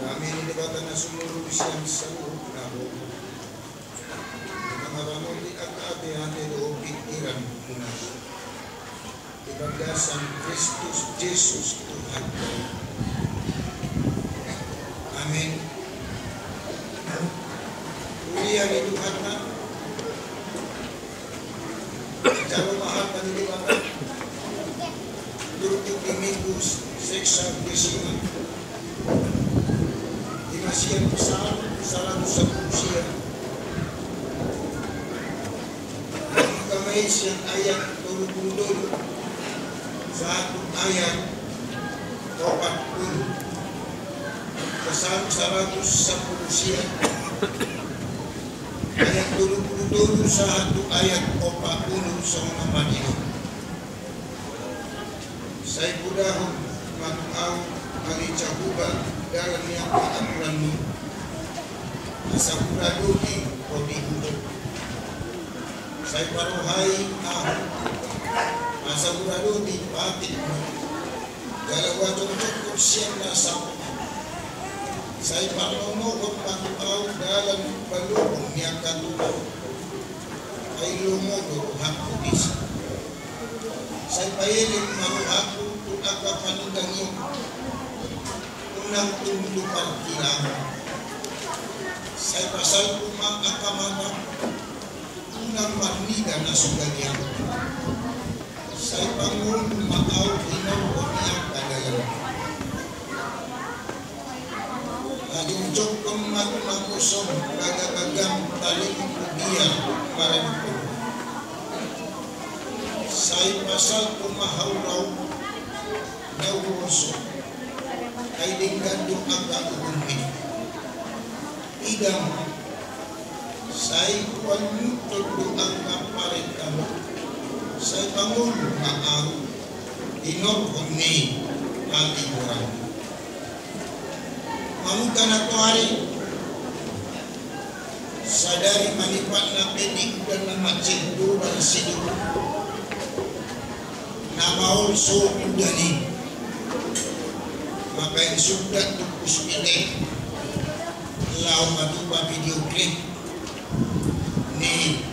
Kami ini dibatan na sumulong siyang sa loob na ramon di at ate-ate loob pikiran muna. Ibagasan Kristus Jesus Tuhan. Amin. Ulian ni Tuhan na. Jalo mahal na niliwanag. Duruk Domingus, seksa desima. Sepuluh siang ayat dulu puluh dulu satu ayat opat puluh sama manino saya budahum makau kali cahuba dalam yang keamranmu asa budaduki roti hidup saya paruhai aku asa budaduki pati dalam waktu cukup siang nasab saya parlomo pagkakaw dalam balubong niya katuto ay lumogo hako bisa. Saya pahiling maru ako kung akapanudang yun. Unang tumulo pagkilangan. Saya pasal kumang akamana unang marniga na sugagyan. Saya pangun maaw inaw o niya kadayan. Ading jok kemat makusong gagagagang taling kubiyan marempun. Say pasal kumahaw raw na uroso ay dinggando ang kaugumit. Idang say kuwan tulo ang kaparitan say pangun maaw inorkong ni ati kurang. Mamuka na to hari sadari manipat na pedik dan na macendo dan sidu. Na maul so udani maka yang sudah tupus pite lau matuba video klip ni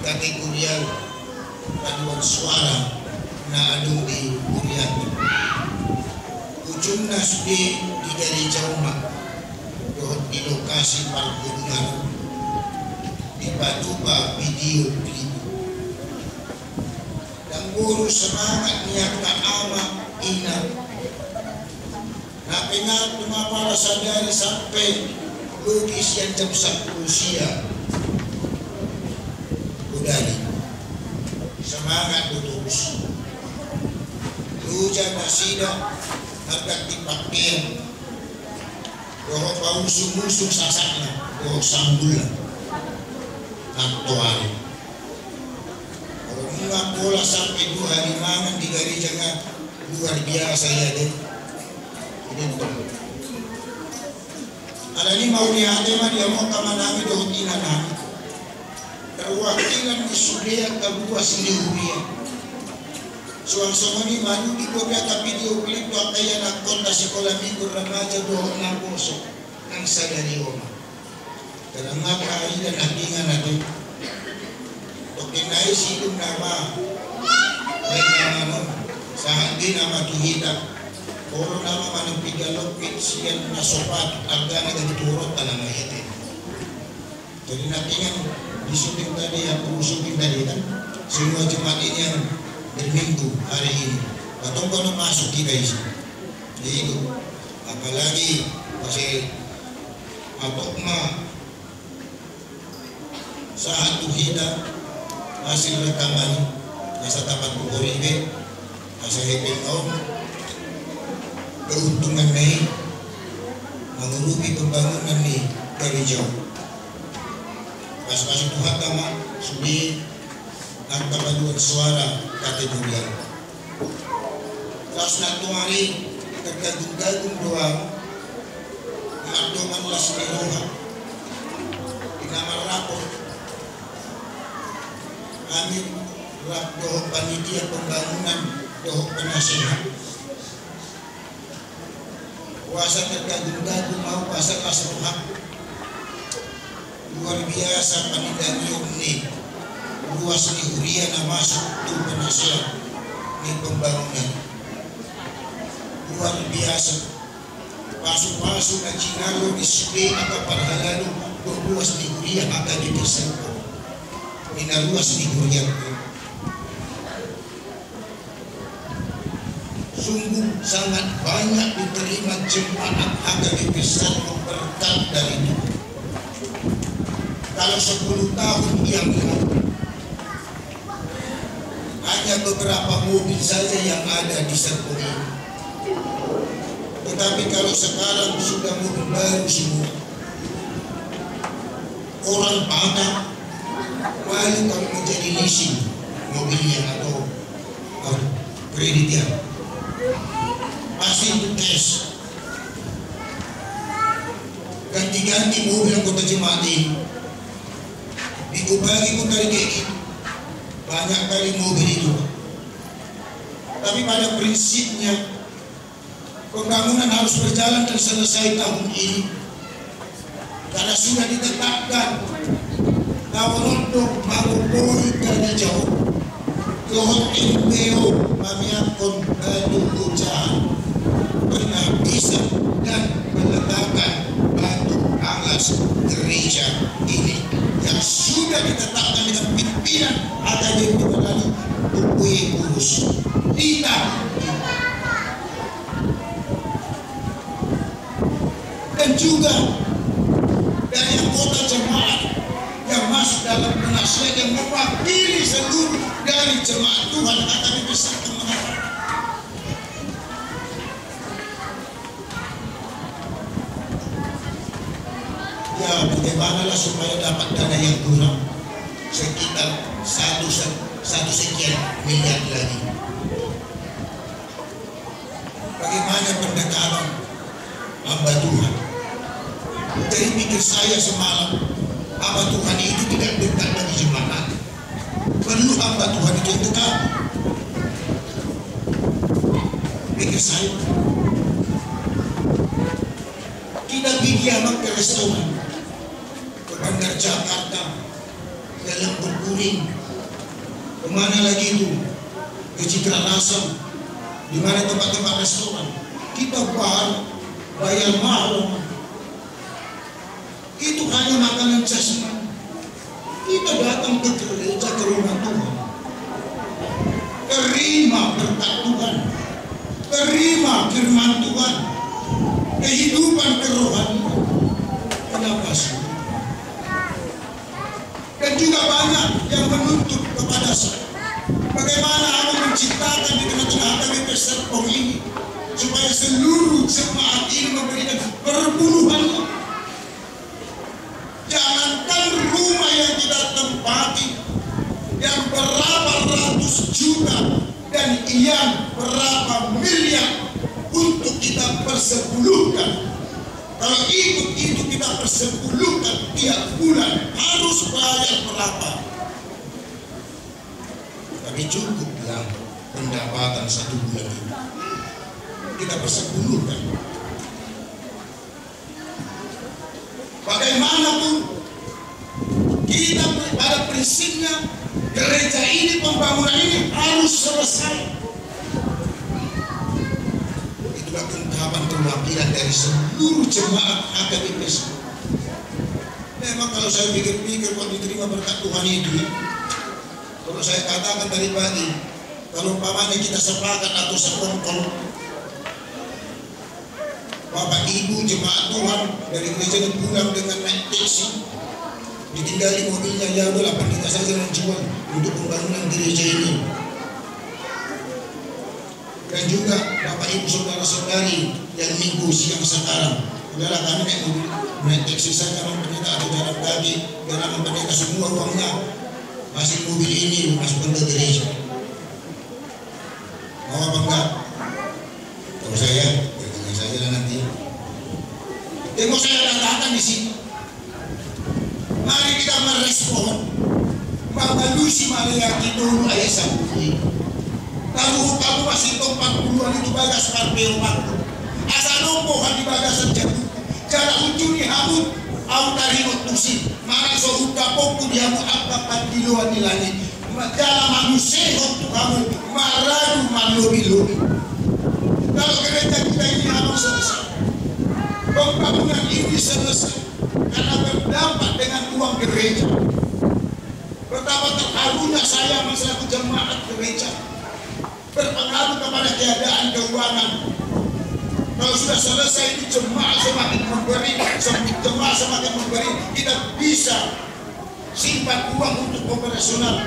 kategorial paduan suara na adung di kurian ujung nasdi di dari dohot di lokasi Palgunungan di Batuba video klip dan guru semangat niat tak ama ina na pengal tumapara sadari sampai lukis yang jam 10 siang udari semangat terus Luja nasida agak dipakai Roho pausung-usung sasaknya Roho sambulan Aktual Kalau enggak pola sampai dua hari mangan di gari jangan luar biasa ya deh Ini Ada ni mau lihat mah dia mau kamanami doh ina nami Perwakilan di Sudia kedua sendiri Suang somoni manu di beberapa video klip to kaya na konda sekolah minggu remaja doon na puso ang sadari oma. Dalam nga kahit na natingan natin. Tokin na isidong nama. May naman sa hindi na makihita. Puro nama manang pigalopit siyan na sopat agda na ganturot na ito. Jadi natingan disuting tadi aku usuting tadi kan semua jemaat ini yang berminggu hari ini atau kalau masuk kita isi jadi apalagi masih apa ma saat tuhida hasil rekaman nasa tapat bukoribe nasa heping om keuntungan nih mengurugi pembangunan jauh pas masuk Tuhan kama sudi ang kapaduan suara kategorian. Tapos na tumari, nagkagong-gagong doang, maadungan las ni Roha. Pinamarapot, amin rap doho panitia pembangunan doho penasihat. Kuasa tergagum-gagum mau kuasa kasruhak. Luar biasa panindang ini. Luas ni Huria na masuk tu penasihat ni pembangunan. Luar biasa. Pasu-pasu na Chinalo ni Sube atau Parhalalo berluas ni Huria akan. Minaluas ni Huria sungguh sangat banyak diterima jemaat HKBP Serpong berkat dari itu. Kalau 10 tahun yang lalu hanya beberapa mobil saja yang ada di Serpong. Tetapi kalau sekarang sudah mobil baru semua, orang banyak, paling kalau menjadi leasing mobilnya atau kreditnya? Pasti itu cash. Ganti-ganti mobil yang kota ini. Dikubagi pun dari banyak kali mobil itu. Tapi pada prinsipnya pembangunan harus berjalan dan selesai tahun ini. Karena sudah ditetapkan jauh. Tuhan MPO memiakon batu ucapan pernah bisa dan meletakkan batu alas gereja ini. Yang sudah ditetapkan dengan pimpinan AKBP melalui buku urus tidak dan juga dari anggota jemaat yang masuk dalam penasihat yang mewakili seluruh dari jemaat Tuhan akan dibesarkan mengenai ya bagaimanalah supaya dapat dana yang kurang? Sekitar satu satu sekian miliar lagi. Bagaimana pendekatan hamba Tuhan? Dari pikir saya semalam hamba Tuhan itu tidak dekat bagi jemaat perlu hamba Tuhan itu dekat pikir saya. Kita pergi amat ke restoran. Ke Bandar Jakarta. Dalam berguling ke mana lagi itu? Ke Citra Rasa. Di mana tempat-tempat restoran? Kita bayar bayar mahal itu hanya makanan jasmani. Kita datang ke gereja ke rumah Tuhan. Terima berkat Tuhan terima firman Tuhan. Kehidupan kerohanian. Kenapa sih? Dan juga banyak yang menuntut kepada saya bagaimana aku menciptakan di tengah-tengah HKBP Serpong ini supaya seluruh jemaat ini memberikan perpuluhannya jangankan rumah yang kita tempati yang berapa ratus juta yang berapa miliar untuk kita persepuluhkan kalau ikut itu kita persepuluhkan tiap bulan harus bayar berapa? Tapi cukup yang pendapatan satu bulan ini kita persepuluhkan bagaimanapun kita pada prinsipnya gereja ini pembangunan ini harus selesai itulah kentapan perwakilan dari seluruh jemaat HKBP memang kalau saya pikir-pikir kok diterima berkat Tuhan itu kalau saya katakan tadi pagi kalau umpamanya kita sepakat atau sekongkol Bapak Ibu jemaat Tuhan dari gereja pulang dengan naik taksi ditinggali mobilnya ya udahlah pendeta saja yang jual untuk pembangunan gereja ini dan juga Bapak Ibu saudara-saudari yang minggu siang sekarang. Udahlah kami naik taksi saja orang pendeta atau jalan kaki. Karena pendeta semua uangnya. Masih mobil ini masuk ke gereja. Mau apa enggak? Kalau saya ya saja lah nanti. Yang mau saya katakan di sini. Mari kita merespon. Magalusi Malayaki dulu ayah sabuti Kalau kamu masih tempat puluhan itu bagas karpeo waktu Asa nompo hati ujuni hamut au tarimot tusi mara so utapoku di hamu apa pandiluan di langit Jala manusehot tu kamu maradu malobi-lobi kalau gereja kita ini harus selesai. Pembangunan ini selesai. Karena berdampak dengan uang gereja. Betapa terharunya saya masalah jemaat gereja berpengaruh kepada keadaan keuangan. Kalau sudah selesai itu jemaah semakin memberi jemaah semakin memberi kita bisa simpan uang untuk operasional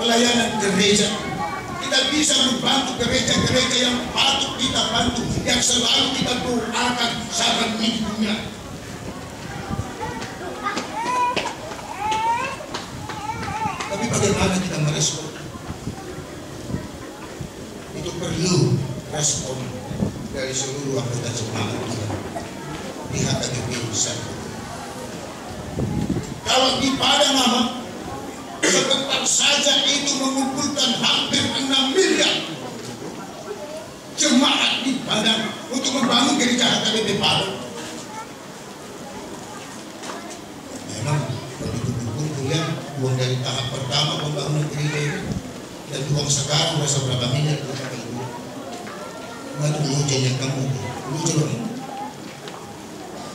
pelayanan gereja. Kita bisa membantu gereja-gereja yang patut kita bantu yang selalu kita doakan sahabat minggunya. Tapi bagaimana kita merespon itu perlu respon dari seluruh anggota jemaat di HKBP Pusat kalau di Padang sebentar saja itu mengumpulkan hampir 6 miliar jemaat di Padang untuk membangun gereja HKBP Padang. Memang ya uang dari tahap pertama pembangunan gereja ini dan uang sekarang berapa miliar tuh lucu yang kamu lucu loh.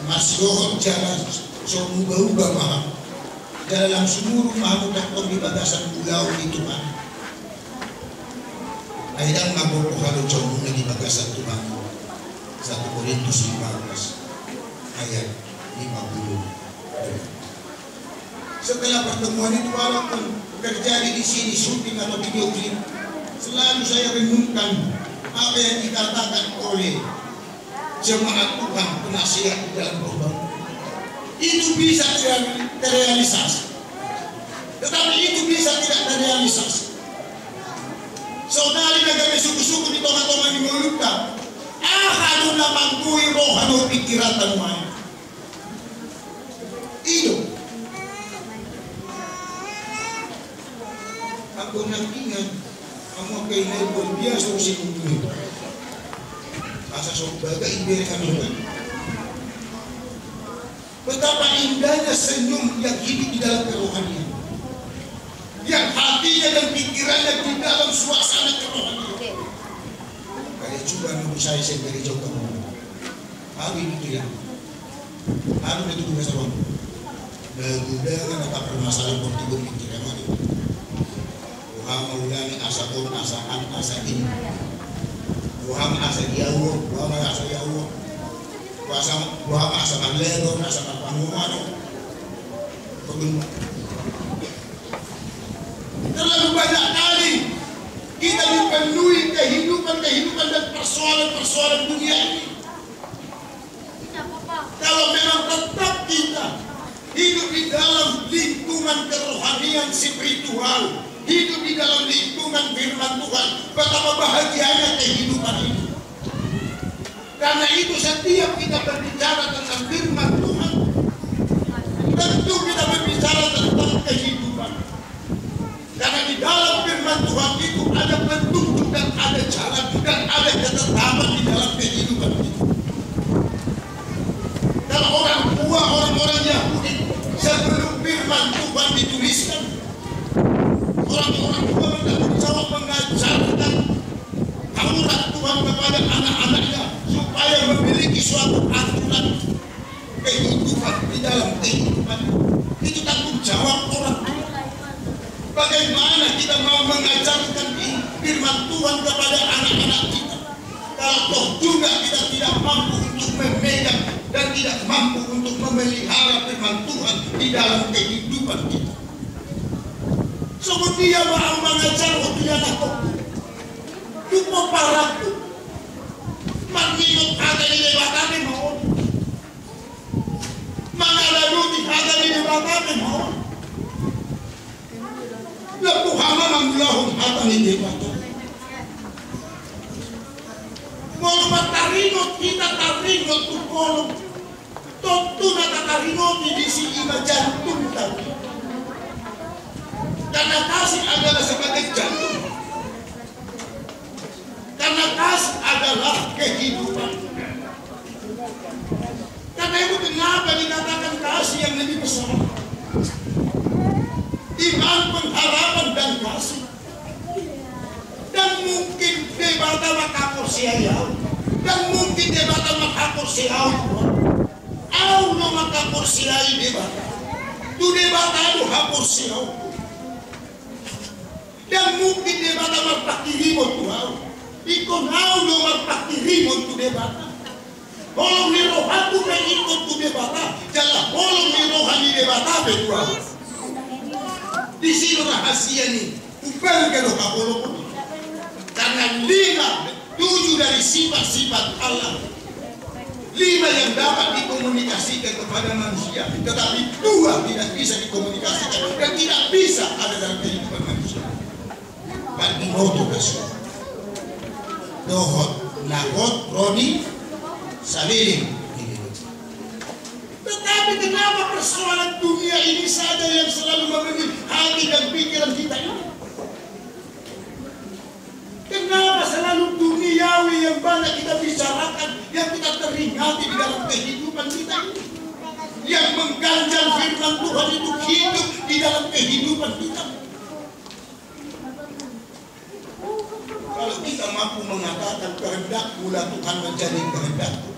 Masih dohot jalan so ubah-ubah mahal dalam seluruh mahmud takon di batasan pulau itu kan Akhirnya mabuk kalau coba di batasan Tuhan. Satu Korintus 15 ayat 50 setelah pertemuan itu walaupun terjadi di sini syuting atau video klip selalu saya renungkan apa yang dikatakan oleh jemaat Tuhan penasihat di dalam pembangunan itu bisa terrealisasi. Tetapi itu bisa tidak terrealisasi. Saudari negara suku-suku di tengah-tengah di melukta ahadu namangkui rohanu pikiran tanuai itu. Ako nag-ingat ang mga kailangan biasa ko si Kumpuni. Asa so baga ibere kami naman. Betapa indahnya senyum yang hidup di dalam kerohanian. Yang hatinya dan pikirannya di dalam suasana kerohanian. Kaya coba nunggu saya sendiri juga. Aku itu ya. Aku itu juga sama. Beguda kan apa permasalahan pikiran itu. Muhammad asa pun asa an asa ini. Muhammad asa diawo, Muhammad asa diawo. Kuasa Muhammad asa malego, asa pangumano. Pagulma. Terlalu banyak kali kita dipenuhi kehidupan-kehidupan dan persoalan-persoalan dunia ini. Kalau memang tetap kita hidup di dalam lingkungan kerohanian spiritual, hidup di dalam lingkungan firman Tuhan, betapa bahagianya kehidupan itu. Karena itu setiap kita berbicara tentang firman Tuhan, tentu kita berbicara tentang kehidupan. Karena di dalam firman Tuhan itu ada petunjuk dan ada jalan dan ada ketetapan di dalam kehidupan kita. Kalau orang tua, orang-orang Yahudi sebelum firman Tuhan dituliskan, orang-orang tua bertanggung jawab mengajarkan Taurat Tuhan kepada anak-anaknya supaya memiliki suatu aturan kehidupan di dalam kehidupan itu tanggung jawab orang tua. Bagaimana kita mau mengajarkan firman Tuhan kepada anak-anak kita kalau toh juga kita tidak mampu untuk memegang dan tidak mampu untuk memelihara firman Tuhan di dalam kehidupan kita. So dia mau mengajar waktu anak Tupo para tu. Manginot ada di kami mau. Mangalaluti ada di kami mau. Lalu hama manglahum hata ni debata. Mau mataringot kita taringot tu kolom. Tontu na tataringot di sini jantung tadi. Karena kasih adalah sebagai jantung. Karena kasih adalah kehidupan. Karena itu dengan masalah. Iman pengharapan dan kasih. Dan mungkin debata makapur siayaw. Dan mungkin debata makapur siaw. Aw no makapur siyay debata. Tu debata do hapur siaw. Dan mungkin debata magpakirimo tu aw. Ikon aw no magpakirimo tu debata. Holong ni rohaku na ikot tu debata. Jala holong ni rohani debata betua. Di sini rahasia nih. Upel ke doa pun. Karena lima, tujuh dari sifat-sifat Allah. Lima yang dapat dikomunikasikan kepada manusia. Tetapi dua tidak bisa dikomunikasikan. Dan tidak bisa ada dalam kehidupan manusia. Paginoto kaso. Dohot, nakot, roni, sabiling. Tetapi kenapa persoalan dunia ini saja yang selalu memenuhi hati dan pikiran kita ini? Kenapa selalu duniawi yang banyak kita bicarakan, yang kita teringati di dalam kehidupan kita ini? Yang mengganjal firman Tuhan itu hidup di dalam kehidupan kita. Kalau kita mampu mengatakan kehendak mula Tuhan menjadi kehendakku.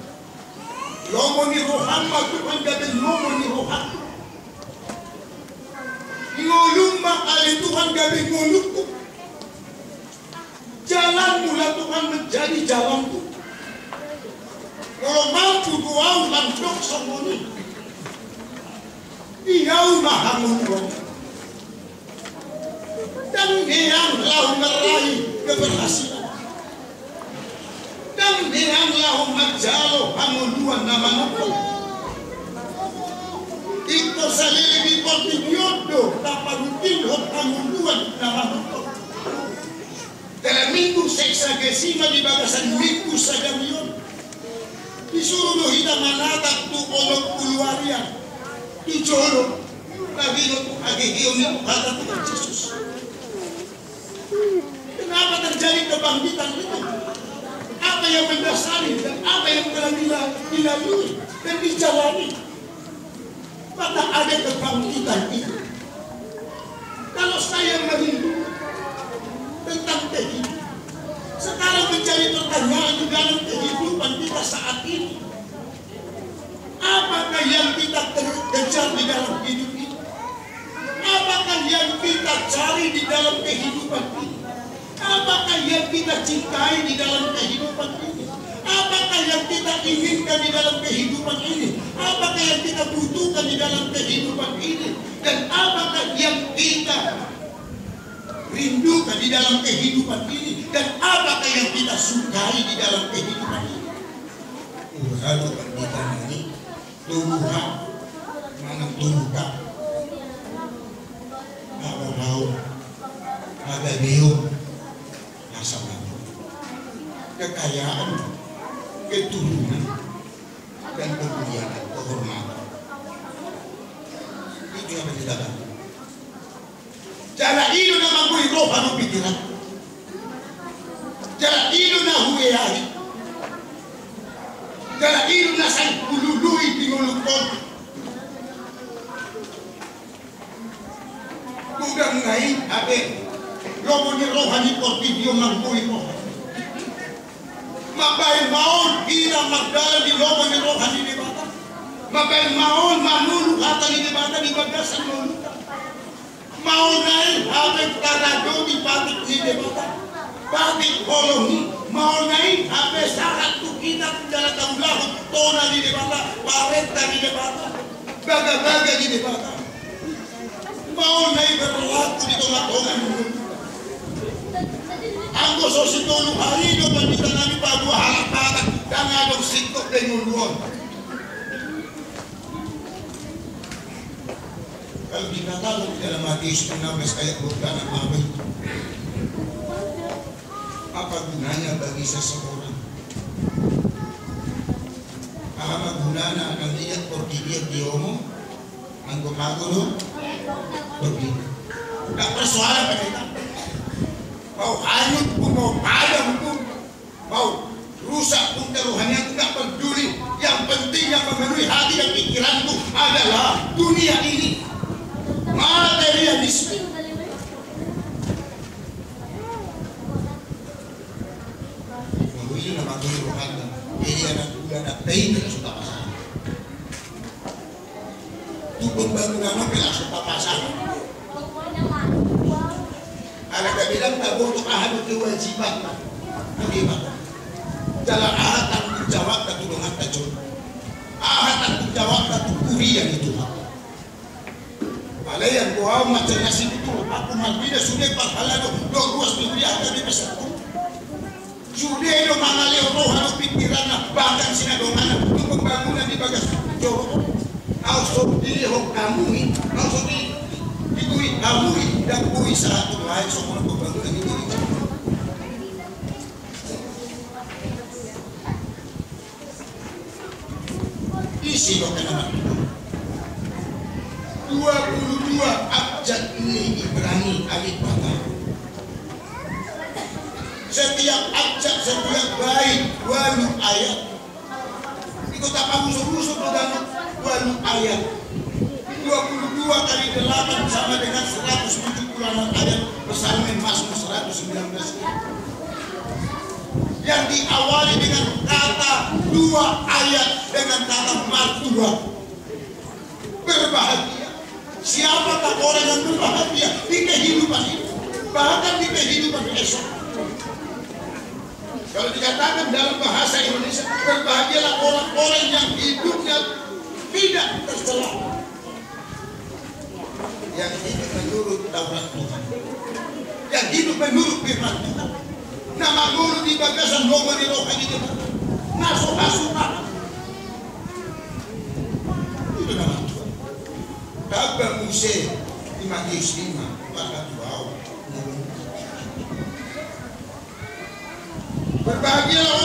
Lomo ni rohamba Tuhan gabe lomo ni rohamba. Ngolumba ale Tuhan gabe ngolukku. Mula Tuhan menjadi jalanku. Kalau mampu doau lantok semoni. Iyau maha mutuan. Dan lau meraih keberhasilan. Dan lau majalo hamuluan nama nuko. Iko salili di porti biodo, taparutin hot hamuluan nama nuko. Dalam minggu sexagesima di bagasan minggu sagamion. Disuruh do hita manatag tu olok puluarian. Ijolo. Nagino tu agihiyon ni kata Tuhan Yesus. Kenapa terjadi kebangkitan itu? Apa yang mendasari dan apa yang telah dilalui dan dijalani? Maka ada kebangkitan itu. Kalau saya merindu tentang kehidupan, sekarang menjadi pertanyaan di dalam kehidupan kita saat ini. Apakah yang kita kejar di dalam hidup ini? Apakah yang kita cari di dalam kehidupan ini? Apakah yang kita cintai di dalam kehidupan ini? Apakah yang kita inginkan di dalam kehidupan ini? Apakah yang kita butuhkan di dalam kehidupan ini? Dan apakah yang kita rindukan di dalam kehidupan ini? Dan apakah yang kita sukai di dalam kehidupan ini? Lalu kita ini Tuhan mana Tuhan Apa tahu Ada biung Nasabah Kekayaan Keturunan Dan kemuliaan Kehormatan. Itu yang kita bantu Jala ilo na magui roha no pikiran Jala ilo na huweyari Jala ilo na sang kulului tingulukon Kugang ngayon, abe, Lobo ni roha ni portibyo magbuhi roha. Mabay maon, ira magdala ni lobo ni roha ni dibata. Mabay maon, manulu kata ni dibata ni bagasan luluta. Ngayon, abe karado ni patik ni dibata. Patik ngayon, abe sakat tu kita dalam taulahon, tona ni dibata, parenta ni dibata. Baga-baga ni dibata. Maon ngayon, berlaku di tolak-tolak Anggo so si tulu hari do pandita nami pa dua halapata di dalam menambah kayak bukan apa itu. Apa gunanya bagi seseorang? Apa gunanya akan lihat pergi dia diomo? Anggo magulo? Pergi. Tidak persoalan pada kita mau hanyut pun mau padam pun mau rusak pun keruhannya tidak peduli yang penting yang memenuhi hati dan pikiran itu adalah dunia ini. Bateria de espírito. Dilihok kamuhi, also di dan kuhi sa ato lain bagas. Isi lo ka naman. 22 abjad ini setiap abjad, setiap walu ayat. Apa musuh-musuh dengan walu ayat. 22 kali 8 sama dengan 176 ayat Pesalmen Mazmur 119 yang diawali dengan kata dua ayat dengan kata martua berbahagia. Siapakah orang yang berbahagia di kehidupan ini? Bahkan di kehidupan esok kalau dikatakan dalam bahasa Indonesia, berbahagialah orang-orang yang hidupnya tidak tercela. Yang hidup menurut Taurat Tuhan. Yang hidup menurut firman Tuhan. Nama guru di bagasan nomor di rohani itu. Nasuka-suka. Itu nama Tuhan. Kabar Musa di Matius 5. Bahkan wow. Berbahagialah orang-orang yang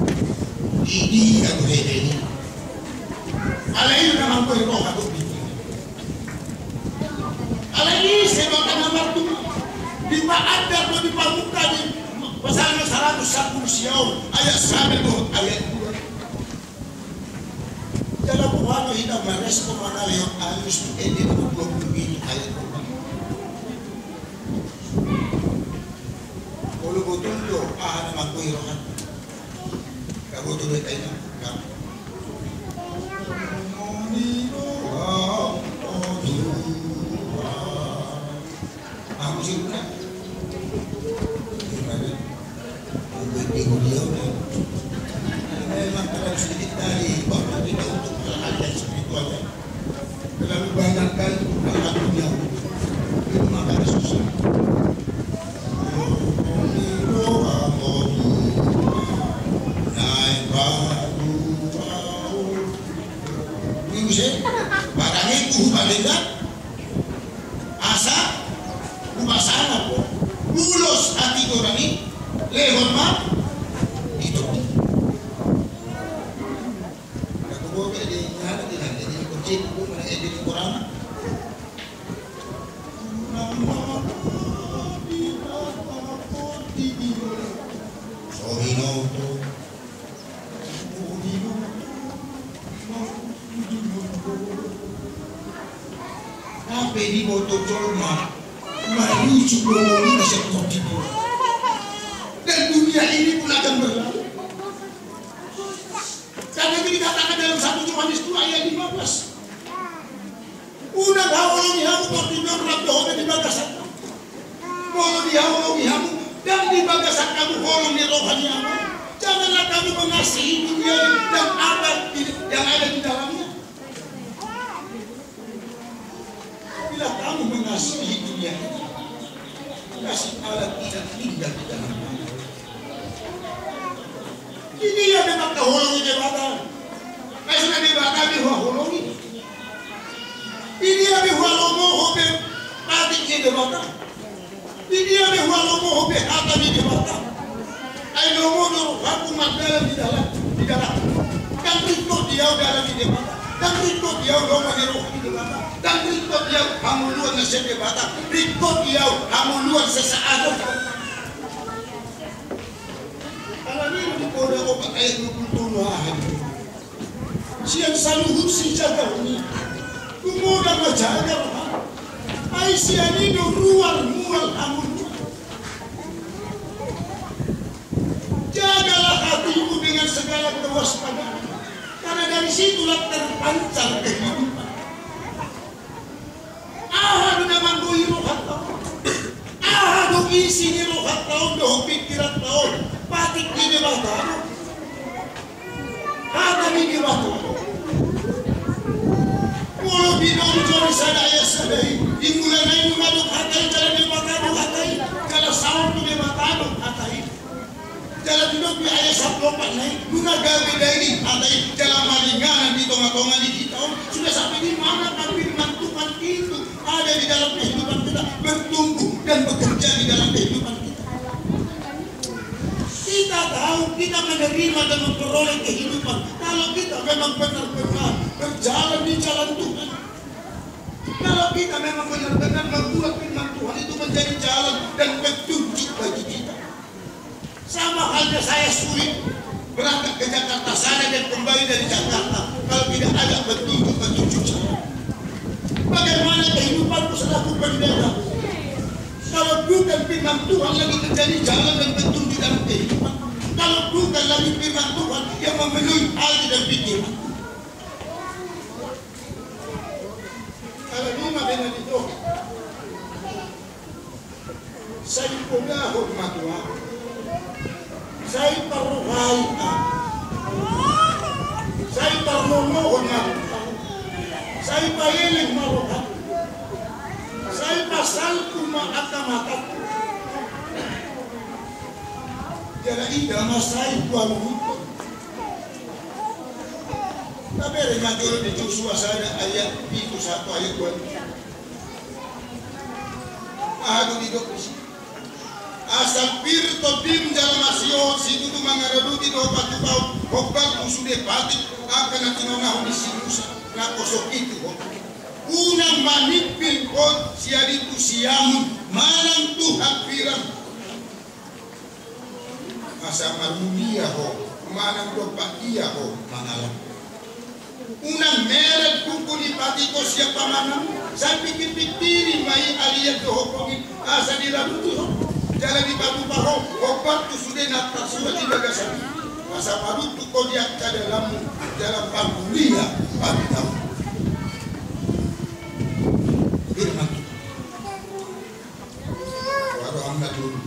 Hindi ako hede. Alayin naman ko ito ako bigyan. Alayin sa mga namarto. Di ba ada ko di pamuka di pasal na sarado sa kursiyaw. Ayat sabi ko, ayat ko. Kala ko ano hina mares ko mga leon ayos to edi ko ko ayat ko. Kulo ko tundo, ah na magkuhirohan. a ko to bɛ tidak di dalamnya Ini yang memang kahulungi di badan Kaya sudah di badan di hulungi ni de mata. Di dia be walo mo be hata. Ai no mo no aku magdala di dalam di dalam. Dan rito dia dalam di mata. Dan rito dia mo ni roh di mata. Dan rito dia hamuluan de mata. Rito dia hamuluan sa ko ko patay ko kultunahan. Siyang saluhut si Jagal ni. Kumuda majagal ha. Ay siya nino ruwal muwal amun. Jagalah hatimu dengan segala kewaspadaan. Karena dari situlah terpancar kehidupan. Ahadu naman ko iruhat taon. Ahadu isi ni ruhat taon do pikiran taon. Patik ni di bata. Madok hatay jalan di. Jalan tonga-tonga di kita. Sudah mana itu ada di dalam kehidupan kita bertumbuh dan bekerja di dalam kehidupan kita. Kita tahu kita menerima dan memperoleh kehidupan kalau kita memang benar-benar berjalan di jalan Tuhan. Kalau kita memang benar-benar membuat firman Tuhan itu menjadi jalan dan petunjuk bagi kita. Sama halnya saya sulit berangkat ke Jakarta sana dan kembali dari Jakarta kalau tidak ada petunjuk-petunjuk saya. Bagaimana kehidupanku selaku pendeta? Kalau bukan firman Tuhan lagi menjadi jalan dan petunjuk dalam kehidupan. Kalau bukan lagi firman Tuhan yang memenuhi hati dan pikiran. Kalau lima dengan itu, saya pengahut matua, saya paruhai, saya parmomohon matua, saya pahiling maruhat, saya pasal kumaakamata. Jadi ida masai tuan itu. Tapi ada ngatur di Joshua saya ayat itu satu ayat dua. Aku di dokter. Asal pir to bim dalam asio si itu mangaradu di do patu pau hokbat usude pati akan atinona di sinusa na kosok itu. Unang manipil ko siya dito siyamun manang Tuhan pirang asa marunia ho. Manang dopatia ho mangalam unang merek kuku di pati ko siya pamanang sa pikir-pikiri mai aliyat do hokongin asa dilalutu ho. Jalan di batu paho obat tu sudah nak sudah di bagasan masa baru tu kau dia dalam dalam pambulia pagi tahu firman Waro amat dulu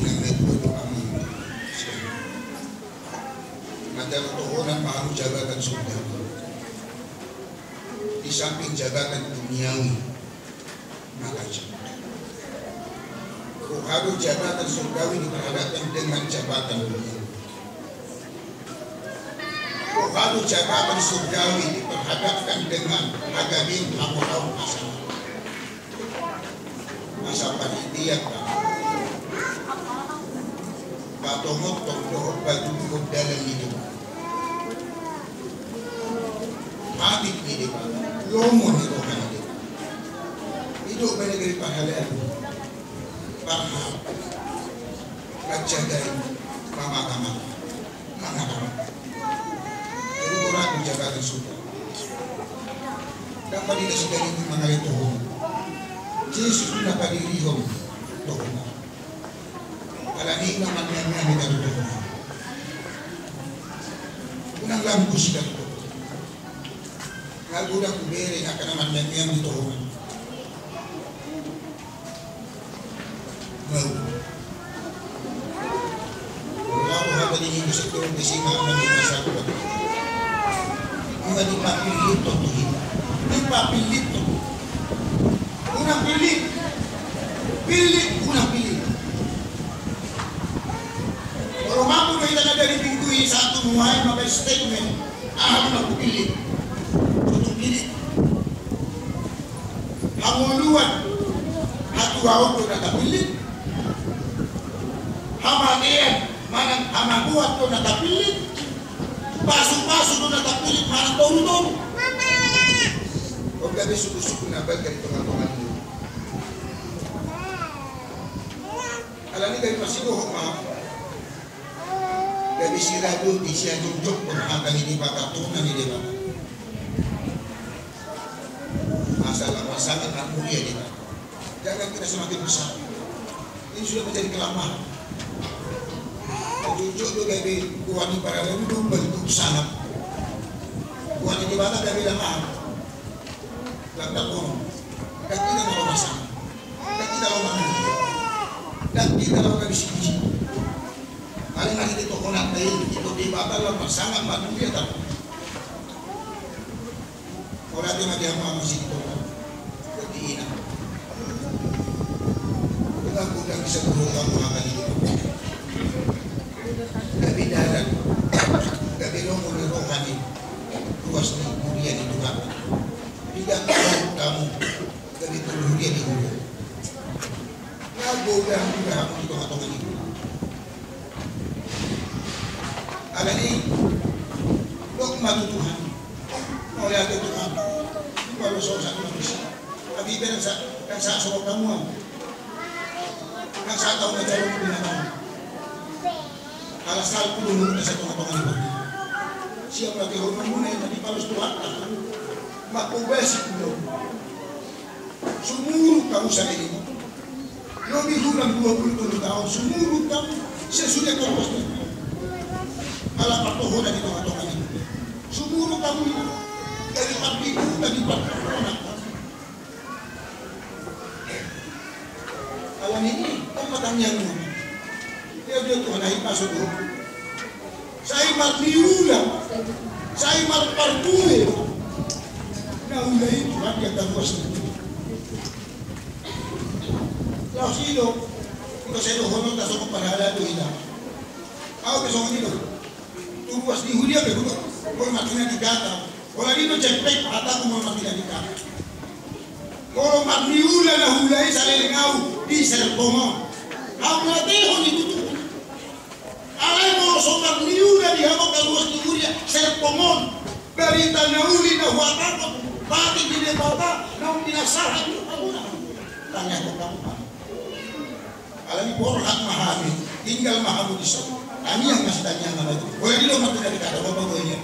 itu itu kami Mata ketuhanan mahu jabatan surga di samping jabatan duniawi maka Rohani jabatan surgawi diperhadapkan dengan jabatan dunia. Rohani jabatan surgawi diperhadapkan dengan agamin hamulau asal. Asal panitia Patomot tokdoh baju dalam hidup. Mati hidup. Lomo ni rohani hidup. Hidup negeri pahala paham menjaga mama kama mama kama jadi orang menjaga surga dapat tidak sedari mengenai Tuhan Yesus dapat diri Tuhan Tuhan alam ini naman yang kami dari Tuhan unang lampu sila Tuhan Lagu dah kubere akan naman yang di Tuhan mau. Kalau haba ni hindi sa turong kasi nga manimasakot. Mga di papilito to Di papilito. Unang pilit. Pilit, unang pilit. Pero mapo na ita dari pingguin sa atong muhay, mabay statement, ahal na pilit. Tutong pilit. Hanguluan. dua untuk nakapilih. Hamakian, manang hamakuat to nakapilih. Pasu-pasu to nakapilih, manang tolu-tolu. Kung gabi suku-suku na ba ganito nga mga nilo? Alam ni gabi pasinuho ma. Gabi sirado di siya jujok kung hanggang hindi pa katunan ni di ba? Masalah masalah tak mulia ba? Jangan kita semakin besar. Ini sudah menjadi kelamahan. Jujur tu gabi kuani para lendu bentuk sangat. Kuani di bawah gabi lemah. Lantak kono. Dan kita mau masak. Dan kita mau. Dan kita mau biji. Paling nanti itu kona tail itu di bawah lemah sangat manusia tak. Orang dia mati apa masih itu. Jadi ini. Kita bisa berhutang makan itu. Gabi darat. Gabi romo di rohani. Ruas ni mulia di Tuhan. Tidak tahu kamu dari tubuh dia di hulu. Lagu dan juga kamu di tengah-tengah itu. Ada ni, dokmat Tuhan. Oleh ada Tuhan. Kalau seorang manusia. Tapi biar sa kan sa suruh kamu. Kan sa tahu macam mana punya kamu. Kalau sal puluh menit sa tengah-tengah itu. Siapa lagi hormat muna yang tadi palos Tuhan. Kamu sa ini. Lebih kurang 27 tahun, sumurut kamu. Sesudah kau pasti. Ala patohonan di ini. Dia. Saya marliula. Saya marpartule. Nah, udah itu kan yang kamu Lao sino, ito sa ito, hunong taso ko panala ito ina. Ako keso ko dito. Tubuas di hulia ke gulo. Kung makina di gata. Wala dito checkmate, ata ko mga makina di gata. Kung magniula na hulay sa lilingaw, di sa pomo. Ang nateho ni tutu. Alay mo, so magniula di hamo kaluwas ni hulia sa pomon. Berita na uli na huwatakot. Bakit hindi bata na pinasahan yung pamuna? Tanya ko kamu pa. Alam ni Borhat Mahami, tinggal Mahamud Iso. Kami yang masih tanya nama itu. Boleh di rumah tidak dikata apa apa ini.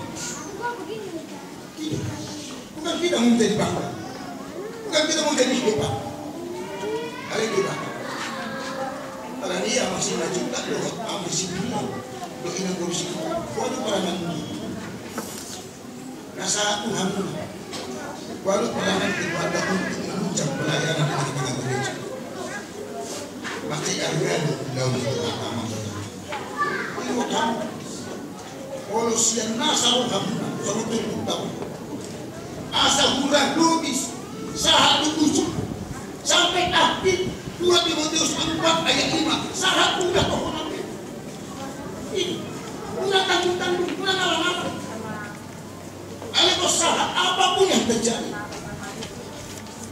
Tidak. Bukan kita mau menjadi bangga. Bukan kita mau jadi hebat. Kali itu bangga. Kalau dia masih maju tak doh ambil si dunia. Peranan ini. Rasa Tuhan Walau menunjang pelayanan di tengah gereja pasti itu kamu kalau siang nasa asa sahat kusuk sampai akhir dua Timotius 4 ayat 5 sahat udah pohon api ini. Udah tanggung-tanggung udah ngalah-ngalah Aleko sahat apa pun yang terjadi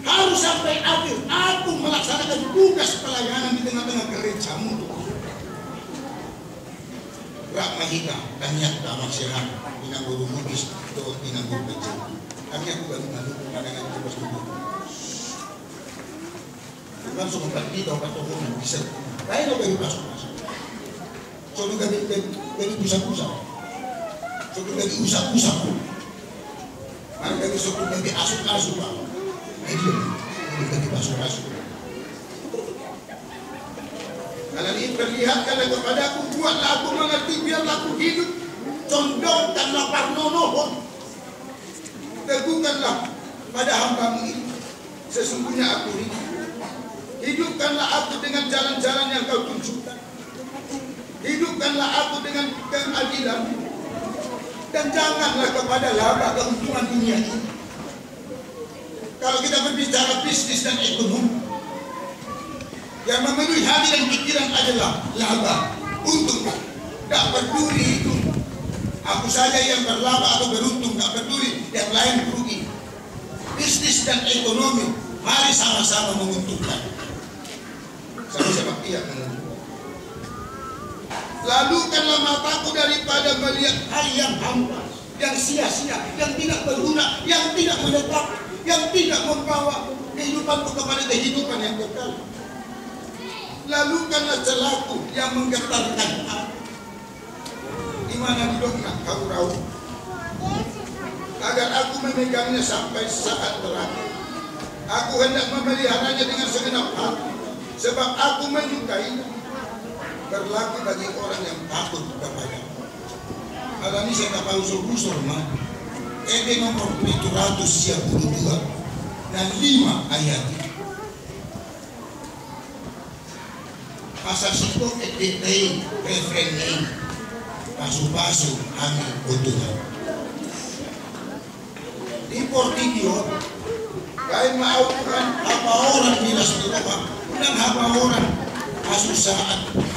harus sampai akhir aku melaksanakan tugas pelayanan di tengah-tengah gerejamu Rak mahika kanyak ta maksihat ina guru mugis to ina guru bejo kami aku baru malu pandangan itu bos guru bukan pergi atau kata bisa. Lain lo baru masuk masuk gak baru pusat-pusat so lu gak usah-usah Mari kami sok gak asuk-asuk itu kita masuk-masuk. Kalau ini perlihatkan kepadaku, buatlah aku mengerti, biarlah aku hidup. Condongkanlah parnonohon. Teguhkanlah pada hambamu ini. Sesungguhnya aku hidup. Hidupkanlah aku dengan jalan-jalan yang kau tunjukkan. Hidupkanlah aku dengan keadilan. Dan janganlah kepada laba keuntungan dunia ini. Kalau kita berbicara bisnis dan ekonomi, yang memenuhi hati dan pikiran adalah laba, untung. Tak peduli itu. Aku saja yang berlaba atau beruntung, tak peduli yang lain rugi. Bisnis dan ekonomi, mari sama-sama menguntungkan. sebab ia menunggu. Lalukanlah mataku daripada melihat hal yang hampa, yang sia-sia, yang tidak berguna, yang tidak menetap, yang tidak membawa kehidupanku kepada kehidupan yang kekal. Lalukanlah celaku yang menggetarkan aku. Di mana kau rauh agar aku memegangnya sampai saat terakhir. Aku hendak memeliharanya dengan segenap hati, sebab aku menyukainya. Berlaku bagi orang yang takut kepada. Ada ini saya tahu usul-usul mah. Ede nomor 742 dan 5 ayat. Pasal situ ede lain. Pasu-pasu kami Tuhan di Portigio kay maautukan apa orang bila seluruh unang haba orang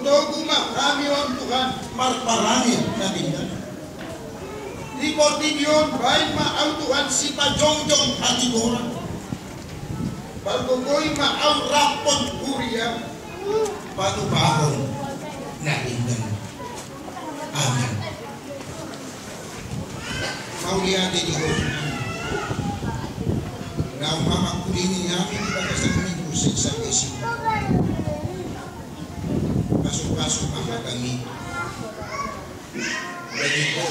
Dogu-dogu mah kami on Tuhan tinggal di Portigion main maal Tuhan si pajongjong hati orang Pagkukoy maaw rapon kuria Pagubahon na tinggal Amin. Mauliate di Tuhan na umama kulini namin pada sa minggu sa isi. Pasok-pasok mama kami. Bagi ko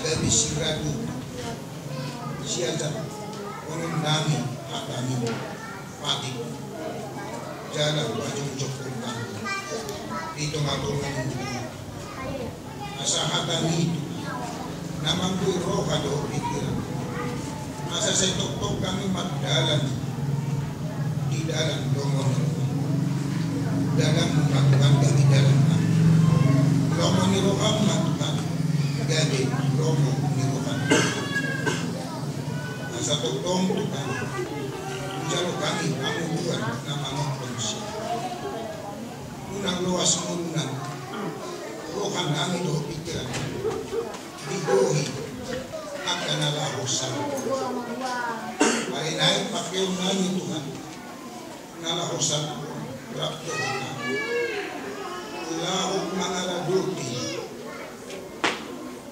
gabi siya sa namin at kami pati Jala, wajong jokong kami. Dito nga po ng nito namang. Masa sa tuktok kami magdalan di dalam dalam melakukan kami dalam kami. Romo ni roham melakukan gabi romo ni roham. Masa tuktong tukan jalo kami ang buwan na mga siya. Unang luwas munang rohan namin do pikiran dibuhi akan. Ay naik pakai namin Tuhan. Nalahusan Rapto na. Lahok mga laduti.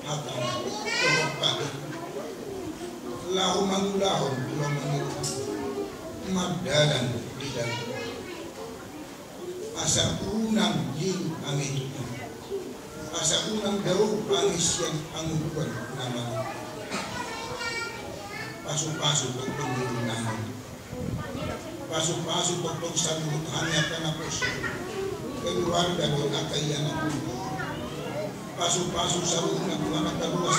Akan tuhok pati. Lahu mangulahon tulong manito. Magdalan di dalam. Asa unang yin ang ito asa unang daw angis yang angguan naman pasok-pasok tugtong nilungan pasok-pasok tugtong sa hanya ka na puso keluarga doon akayan ang pasok-pasok sa una kung anak kaluwas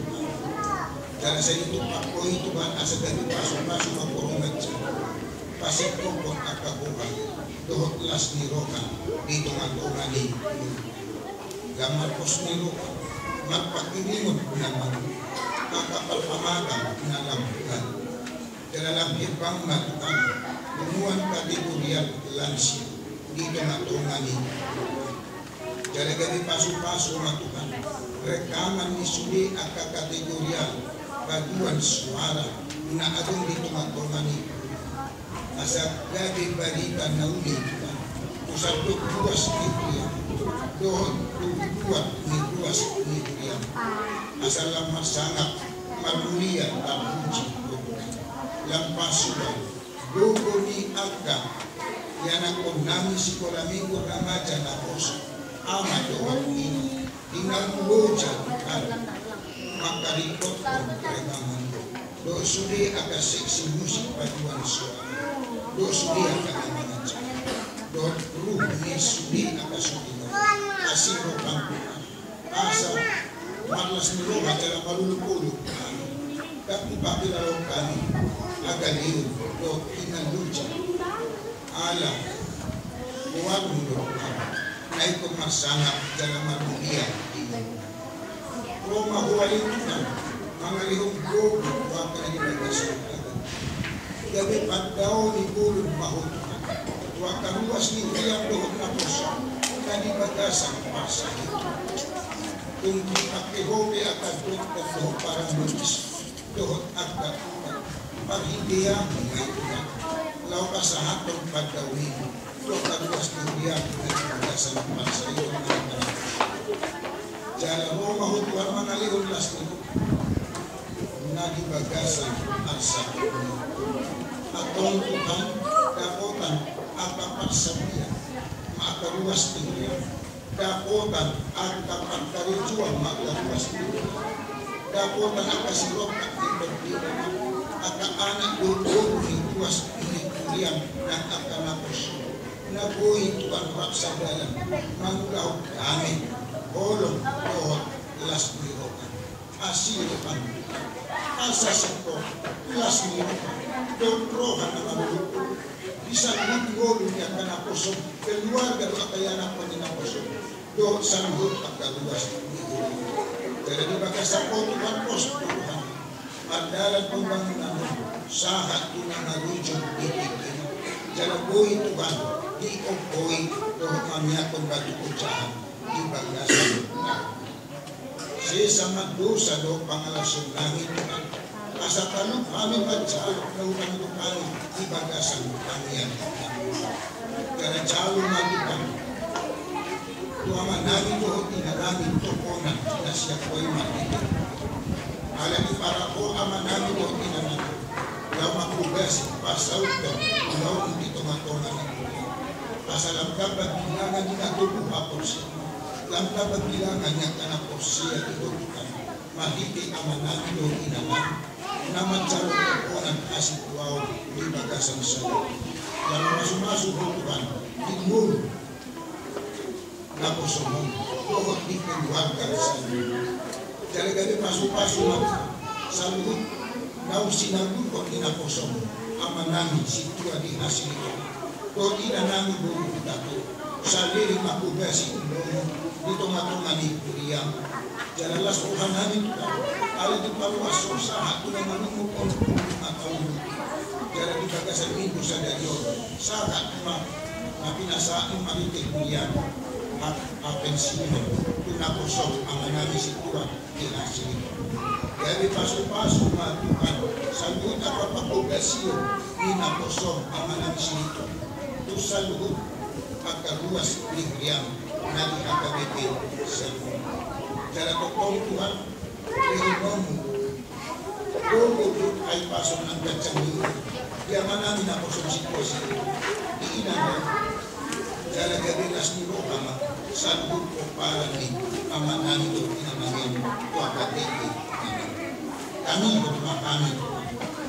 Sa ito pa Boy Tuhan Asa dari pasok-pasok Makurungat siya Pasik ko kung akabuhan Dohot las ni Rokan Dito nga doon ni gambar kosmiro magpakilingon naman nakapalpamagan na lambutan dalam ibang matukan lumuan kategorial lansia dito natungani jadi gadi pasu-pasu matukan rekaman ni suli aka baduan suara. Na adong dito matungani asa gadi balita na uli usap buas gitu ya doon tubuan ni buas ni Durian asal lama sangat malulia tabuji lampas sudah dogo ni aga Yan ang namin si Kolamigo Ramaja na poso. Ama doon ini. Dyan kan makarikot ang kremangan. Do sudi aga seksi musik paduan suara. Do sudi aga namangan dyan. Do ruh ni sudi aga sudi. Asiro pangkuhan. Asa malas ni Roma dalam malulupulog kami. Tapi pakilaw kami. Agaliw. Do inaluja. Ala. Huwag mo doon. Na ito masangap dalam manulia. Roma huwalimutan. Mga lihong gogo. Huwag ka na ginagasan agad. Gabi pagdaw ni Bulog Mahutukan. Huwag ka ruwas ni Uyang Dohot na puso. Kanibagasan pasahin. Kung di pakihobi at agdot at dohot parang lumis. Dohot at dakutan. Paghindiya ngayon. Law ka sa hatong pagdawin. Dohot at ruwas ni Uyang kanibagasan pasahin. Jala mo mahutuhan mga lihon las nito. Nagibagasan at sa Atong tuhan, dakotan, at kapagsabihan, makaruwas niya. Dakotan, at kapagkaridjuan, makaruwas niya. Dakotan, ang kasirok at ibagbihan, at kaanak doon ni tuwas inikulian ng akanapos. Nabuhi tuan raksa dalam, manggaw kami, bolong doon, las nirokan. Asirokan, asasito, las nirokan. Dotrohan na maluto. Isang nagwolo niya ka na puso. Keluarga do kaya na po na puso. Do sanghut ang kaluwas ni Guru. Pero di ba ka sa poto kan pos Tuhan. Madalan po bang namo sahat ko na narujong itigin. Jalaboy Tuhan. Di o boy do kami akong batu Di ka sa Si sama dosa do pangalasong langit Tuhan asa tanong kami pagsalok na utang kami di bagasan kami yan. Kaya jalo na lupang tuama namin doon inalamin tukunan na siya ko'y makikita. Alam para ko ama namin doon inamin. Law makugas pasaw to law hindi tumatunan ng Asa lang kapag bilangan niya tubo hapon siya. Lang kapag bilangan niya kanapos siya itutukan. Mahiti ama namin doon inamin naman sa ko ng asik wow di bagasan sa yang masuk-masuk Tuhan di mul lapos mo pohon di keluarga sa jadi kali pasuk-pasuk sa lubut daw sinagot ko inaposo ama namin si tua di hasil ko ina namin bulu dato sa liring makugasi ulomo dito nga ni Kuriyang Jalalas Tuhan namin ala di paluaso sa hatu na manungukon atau jala di bagasan minggu sa dadyo sa ma na pinasaan maritig niya at apensino tunapusok ang namin si Tuhan di asili Dari paso-paso matukan sa luta papapugasyo inapusok ang namin si Tuhan tu sa luhut pagkaruas ni Griyam na di akabipin sa luhut Jala tokoh Tuhan Ilmu Dogo ay pasok ng gatsang niyo. Kaya manami na ako sa sitwasyon. Dala gabilas ni Rokama sa grupo para ni ama namin ito pinamangin ko kami ito mga kami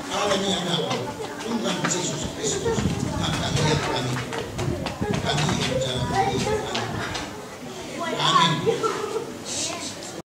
alam niya na Tuhan Jesus Kristus ang kanyang kami Yeah.